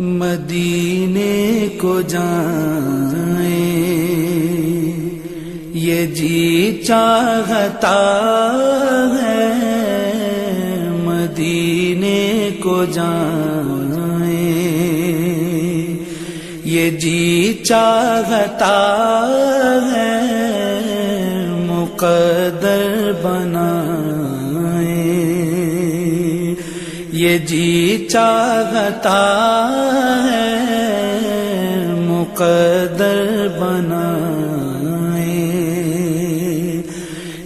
मदीने को जाए। ये जी चाहता है मदीने को जाए। ये जी चाहता है मुकदर बनाए जी चाहता है मुकदर बनाए।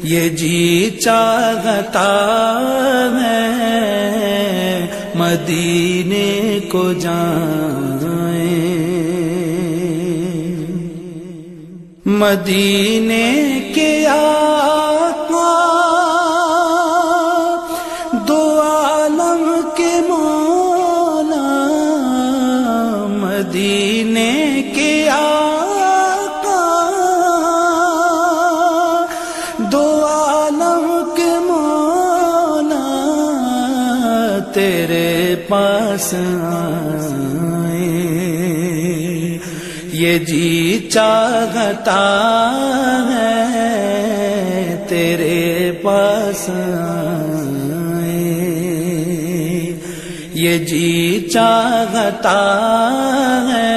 ये जी चाहता है मदीने को जाए। मदीने के आका मदीने के आका। दो आलम के तेरे पास आए। ये जी चाहता है तेरे पास आए। ये जी चाहता है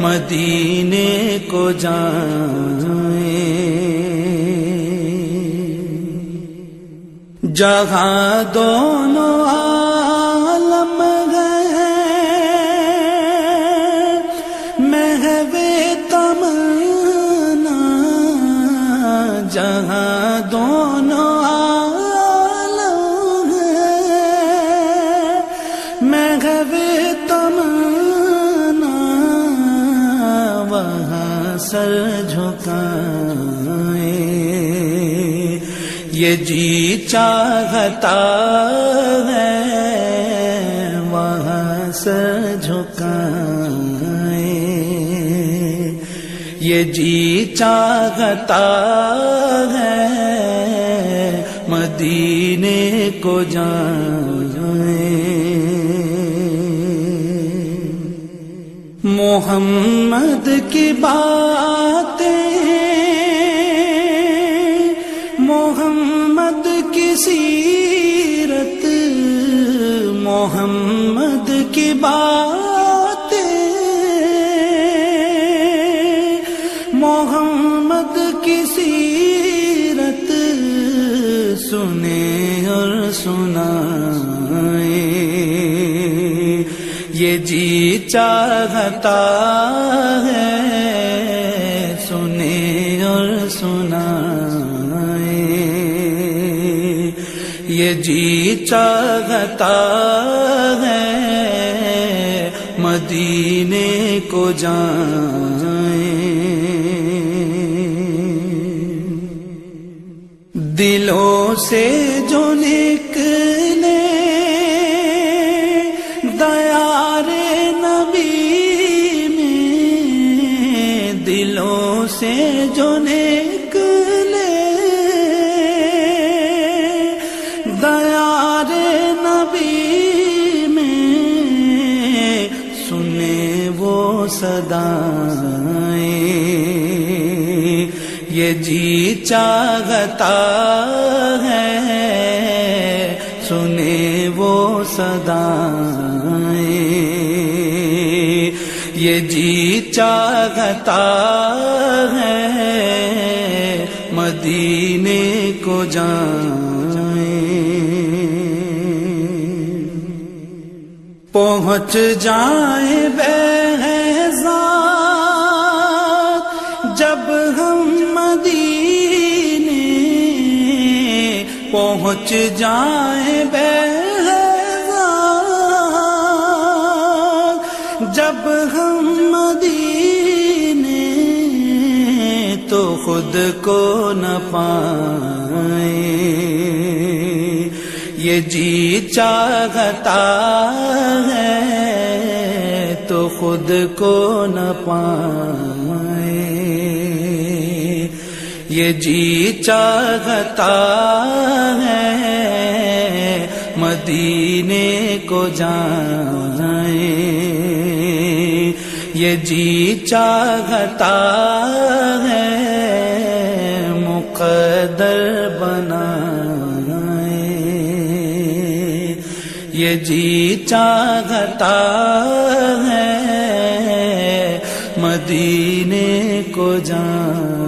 मदीने को जाए। जहाँ दोनों आलम गए महवे तमन्ना। जहाँ दोनों सर झुकाए। ये जी चाहता है, वहाँ सर झुकाए। ये जी चाहता है, मदीने को जाए। मोहम्मद की बातें, मोहम्मद की सीरत, मोहम्मद की बातें, मोहम्मद की सीरत, सुने और सुनाए ये जी चाहता है सुने और सुनाए। ये जी चाहता है मदीने को जाए। दिलों से जो निकले दिलों से जो निकले दयारे नबी में सुने वो सदाएँ। ये जी चाहता है, सुने वो सदाएँ चाहता है मदीने को जाए। पहुँच जाए बेहजा जब हम मदीने पहुँच जाए बेहजा जब हम मदीने तो खुद को न पाए। ये जी चाहता है तो खुद को न पाए। ये जी चाहता है मदीने को जाए। ये जी चाहता जी चाहता है मदीने को जाए